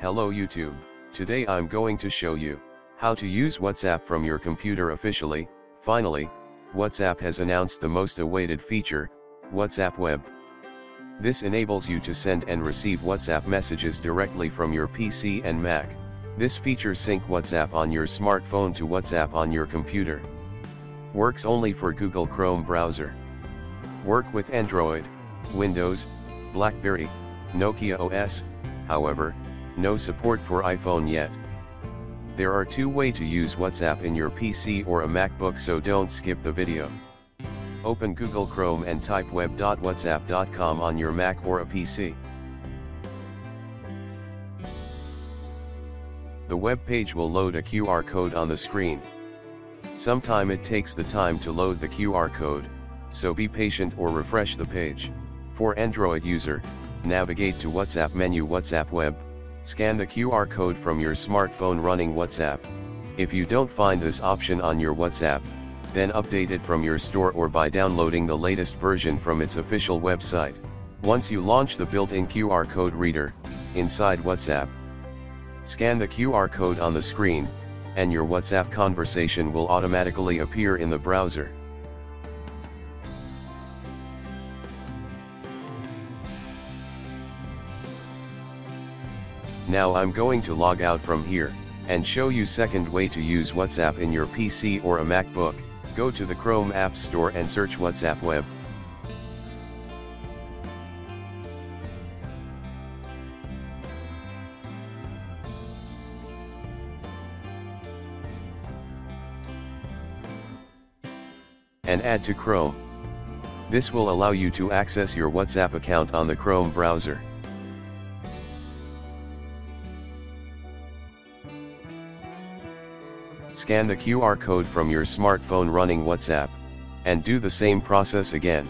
Hello YouTube, today I'm going to show you, how to use WhatsApp from your computer officially, finally, WhatsApp has announced the most awaited feature, WhatsApp Web. This enables you to send and receive WhatsApp messages directly from your PC and Mac. This feature sync WhatsApp on your smartphone to WhatsApp on your computer. Works only for Google Chrome browser. Work with Android, Windows, BlackBerry, Nokia OS, however, no support for iPhone yet. There are two way to use WhatsApp in your PC or a MacBook so don't skip the video. Open Google Chrome and type web.whatsapp.com on your Mac or a PC. The web page will load a QR code on the screen. Sometime it takes the time to load the QR code, so be patient or refresh the page. For Android user, navigate to WhatsApp menu WhatsApp web, scan the QR code from your smartphone running WhatsApp. If you don't find this option on your WhatsApp, then update it from your store or by downloading the latest version from its official website. Once you launch the built-in QR code reader, inside WhatsApp, Scan the QR code on the screen, and your WhatsApp conversation will automatically appear in the browser. Now I'm going to log out from here, and show you second way to use WhatsApp in your PC or a MacBook, go to the Chrome App Store and search WhatsApp Web. and add to Chrome. This will allow you to access your WhatsApp account on the Chrome browser. Scan the QR code from your smartphone running WhatsApp, and do the same process again.